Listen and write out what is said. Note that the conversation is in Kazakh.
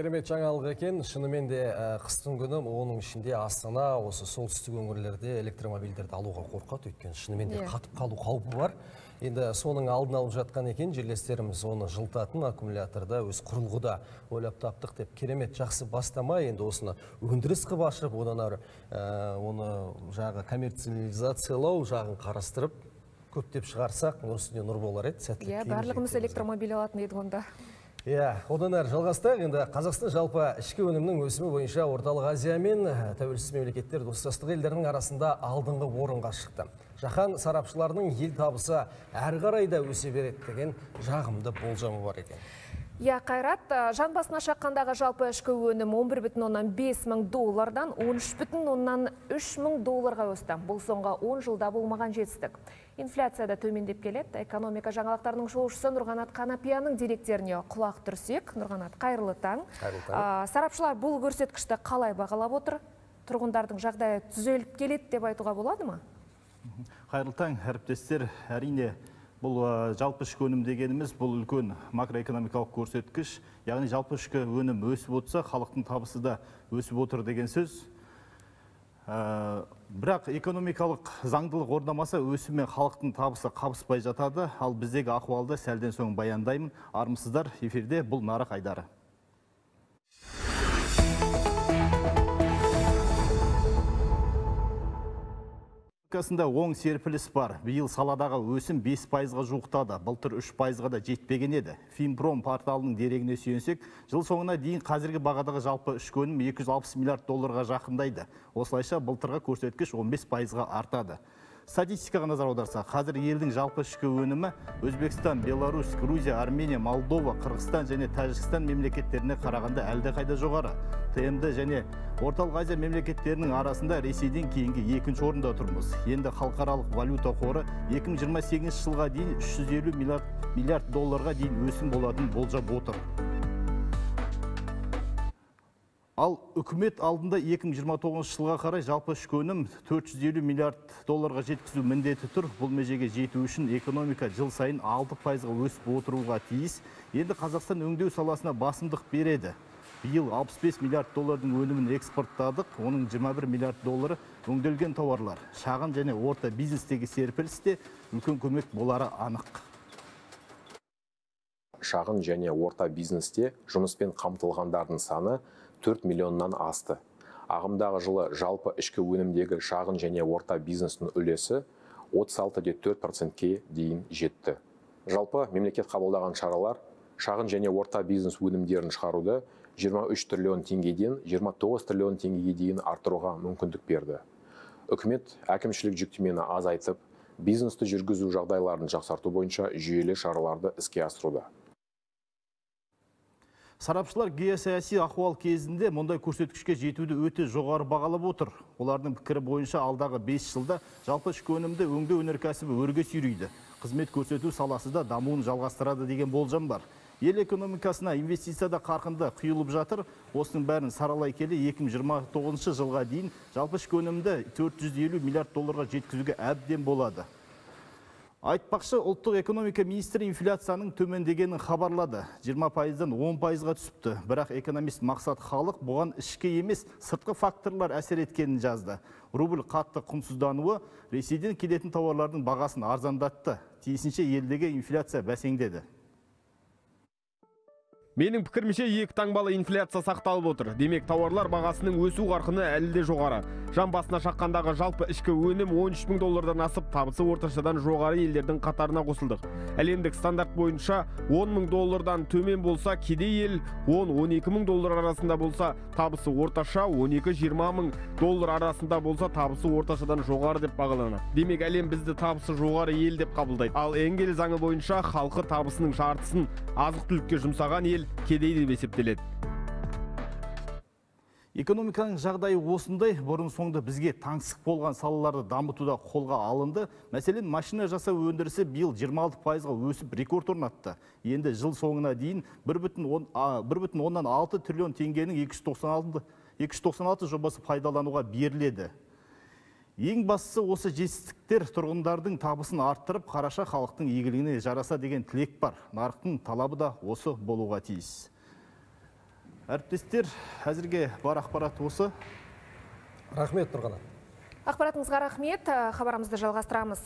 керемет жаңалық екен шынымен де ә, қыстың күні оның ішінде астана осы солтүстік өңірлерде электромобильдерді алуға қорқады өйткені шынымен де Иә. қатып қалу қаупі бар енді соның алдын алып жатқан екен жерлестеріміз оны жылытатын аккумуляторда өз құрылғыда ойлап таптық деп керемет жақсы бастама енді осыны өндіріс қылып ашып одан ә, оны жағы коммерциализациялау жағын қарастырып көптеп шығарсақ нұр үстіне нұр болар еді сәттілік Иә, барлығымыз электромобиль алатын едік онда. Иә, одан әрі. Енді Қазақстан жалпы ішкі өнімнің өсімі бойынша орталық Азия мен тәуелсіз мемлекеттер достастығы елдерінің арасында алдыңғы орынға шықты. Жаһан сарапшыларының ел табысы әрі қарай да өсе береді деген жағымды болжамы бар екен. Иә, Қайрат, ә, жан басына шаққандағы жалпы ішкі өнім 11,5 мың доллардан 13,3 мың долларға өсті. Бұл соңғы 10 жылда болмаған жетістік. Инфляция да төмендеп келеді. Экономика жаңалықтарының шолушысы Нұрғанат Қанапияның деректеріне құлақ түрсек. Нұрғанат, қайырлы таң. Қайырлы таң. А, Сарапшылар бұл көрсеткішті қалай бағалап отыр? Тұрғындардың жағдайы түзеліп келеді деп айтуға болады ма? қайырлы таң әріптестер әрине бұл жалпы ішкі өнім дегеніміз бұл үлкен макроэкономикалық көрсеткіш яғни жалпы ішкі өнім өсіп отырса халықтың табысы да өсіп отыр деген сөз. Бірақ экономикалық заңдылық орнамаса өсім мен халықтың табысы қабыспай жатады. Ал біздегі ахуалды сәлден соң баяндаймын. Армысыздар эфирде бұл нарық айдары. Экономикасында оң серпіліс бар. Биыл саладағы өсім 5 пайызға жуықтады. Былтыр 3 пайызға да жетпеген еді. Финпром порталының дерегіне сүйенсек, жыл соңына дейін қазіргі бағадағы жалпы ішкі өнім 260 миллиард долларға жақындайды. Осылайша былтырға көрсеткіш 15 пайызға артады. Статистикаға назар аударсақ, қазір елдің жалпы ішкі өнімі Өзбекстан, Беларусь, Грузия, Армения, Молдова, Қырғызстан және Тәжікстан мемлекеттеріне қарағанда әлдеқайда жоғары. ТМД және Орталық Азия мемлекеттерінің арасында Ресейден кейінгі екінші орында тұрмыз. Енді халықаралық валюта қоры 2028 жылға дейін 350 миллиард, миллиард долларға дейін өсім болатын болжап отыр. Ал үкімет алдында 2029 жылға қарай жалпы ішкі өнім 450 миллиард долларға жеткізу міндеті тұр. Бұл межеге жету үшін экономика жыл сайын 6 пайызға өсіп отыруға тиіс. Енді Қазақстан өңдеу саласына басымдық береді. Биыл 65 миллиард доллардың өнімін экспорттадық, оның 21 миллиард доллары өңделген тауарлар. Шағын және орта бизнестегі серпілісте үлкен көмек болары анық. шағын және орта бизнесте жұмыспен қамтылғандардың саны 4 миллионнан асты. Ағымдағы жылы жалпы ішкі өнімдегі шағын және орта бизнестің үлесі 36,4%ке дейін жетті. Жалпы мемлекет қабылдаған шаралар шағын және орта бизнес өнімдерін шығаруды 23 триллион теңгеден 29 триллион теңгеге дейін арттыруға мүмкіндік берді. Үкімет әкімшілік жүктемені азайтып, бизнесті жүргізу жағдайларын жақсарту бойынша жүйелі шараларды іске асыруда. Сарапшылар геосаяси ахуал кезінде мұндай көрсеткішке жетуді өте жоғары бағалап отыр. Олардың пікірі бойынша алдағы 5 жылда жалпы ішкі өнімді өңдеу өнеркәсібі өрге сүйрейді. Қызмет көрсету саласы да дамуын жалғастырады деген болжам бар. Ел экономикасына инвестицияда қарқынды құйылып жатыр. Осының бәрін саралай келе 2029 жылға дейін жалпы ішкі өнімді 450 миллиард долларға жеткізуге әбден болады. Айтпақшы ұлттық экономика министрі инфляцияның төмендегенін хабарлады. 20 пайыздан 10 пайызға түсіпті. Бірақ экономист мақсат халық бұған ішкі емес сыртқы факторлар әсер еткенін жазды. Рубль қатты құнсыздануы Ресейден келетін тауарлардың бағасын арзандатты. Тиісінше елдегі инфляция бәсеңдеді. Менің пікірімше екі таңбалы инфляция сақталып отыр. Демек тауарлар бағасының өсу қарқыны әлі де жоғары. Жан басына шаққандағы жалпы ішкі өнім 13 мың доллардан асып, табысы орташадан жоғары елдердің қатарына қосылдық. Әлемдік стандарт бойынша 10 мың доллардан төмен болса, кедей ел 10-12 мың доллар арасында болса, табысы орташа 12-20 мың доллар арасында болса, табысы орташадан жоғары деп бағаланады. Демек әлем бізді табысы жоғары ел деп қабылдайды. Ал Энгель заңы бойынша халқы табысының жартысын азық түлікке жұмсаған ел кедей деп есептеледі Экономиканың жағдайы осындай бұрын соңды бізге таңсық болған салаларды дамытуда қолға алынды. Мәселен, машина жасау өндірісі биыл 26 пайызға өсіп рекорд орнатты. Енді жыл соңына дейін 1,6 триллион теңгенің 296, 296 жобасы пайдалануға беріледі. Ең бастысы осы жетістіктер тұрғындардың табысын арттырып, қараша халықтың игілігіне жараса деген тілек бар. Нарықтың талабы да осы болуға тиіс. әріптестер әзірге бар ақпарат осы рахмет нұрғанат Ақпаратыңызға рахмет. Хабарымызды жалғастырамыз.